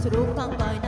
Sroopam Vaina